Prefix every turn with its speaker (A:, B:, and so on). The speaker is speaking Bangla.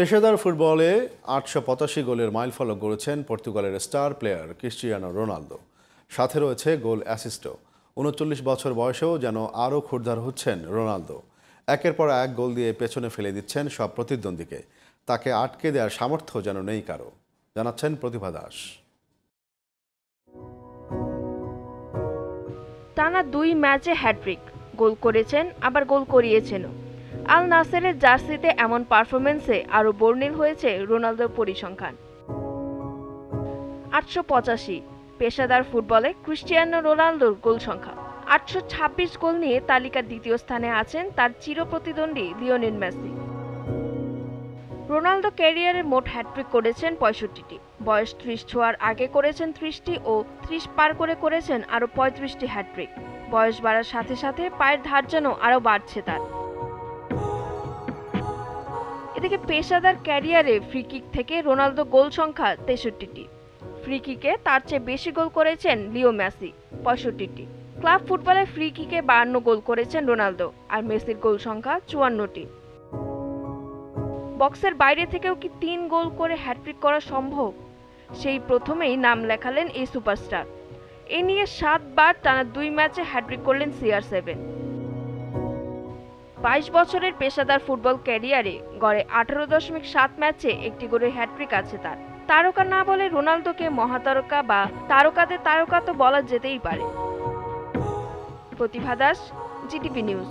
A: পেশাদার ফুটবলে আটশো পঁচাশি গোলের মাইলফলক গড়েছেন পর্তুগালের স্টার প্লেয়ার ক্রিস্টিয়ানো রোনালদো। সাথে রয়েছে গোল অ্যাসিস্টও। উনচল্লিশ বছর বয়সেও যেন আরও ক্ষুরধার হচ্ছেন রোনালদো। একের পর এক গোল দিয়ে পেছনে ফেলে দিচ্ছেন সব প্রতিদ্বন্দ্বীকে। তাকে আটকে দেওয়ার সামর্থ্য যেন নেই কারও, জানাচ্ছেন প্রতিভা দাস।
B: টানা দুই ম্যাচে হ্যাট্রিক গোল করেছেন, আবার গোল করিয়েছেনও। আল নাসেরের জার্সিতে এমন পারফরমেন্সে আরও বর্ণিল হয়েছে রোনালদোর পরিসংখ্যান। আটশো পঁচাশি, পেশাদার ফুটবলে ক্রিস্টিয়ানো রোনালদোর গোল সংখ্যা। আটশো ছাব্বিশ গোল নিয়ে তালিকার দ্বিতীয় স্থানে আছেন তার চিরপ্রতিদ্বন্দ্বী লিওনেল মেসি। রোনালদো ক্যারিয়ারে মোট হ্যাটট্রিক করেছেন পঁয়ষট্টিটি। বয়স ত্রিশ ছোঁয়ার আগে করেছেন ত্রিশটি ও ত্রিশ পার করে করেছেন আরও পঁয়ত্রিশটি হ্যাটট্রিক। বয়স বাড়ার সাথে সাথে পায়ের ধার যেন আরও বাড়ছে তার। এদিকে পেশাদার ক্যারিয়ারে ফ্রি কিক থেকে রোনালদো গোল সংখ্যা তেষট্টিটি। ফ্রি কিকে তার চেয়ে বেশি গোল করেছেন লিও মেসি, পঁয়ষট্টিটি। ক্লাব ফুটবলে ফ্রি কিকে বায়ান্ন গোল করেছেন রোনালদো আর মেসির গোল সংখ্যা চুয়ান্নটি। বক্সের বাইরে থেকেও কি তিন গোল করে হ্যাট্রিক করা সম্ভব? সেই প্রথমেই নাম লেখালেন এই সুপারস্টার। এ নিয়ে সাতবার টানা দুই ম্যাচে হ্যাট্রিক করলেন সিআর সেভেন বাইশ বছরের পেশাদার ফুটবল ক্যারিয়ারে গড়ে আঠারো দশমিক সাত ম্যাচে একটি করে হ্যাটট্রিক আছে তার। তারকা না বলে রোনালদোকে মহাতারকা বা তারকাদের তারকা তো বলা যেতেই পারে। Pratibha Das, GTV news.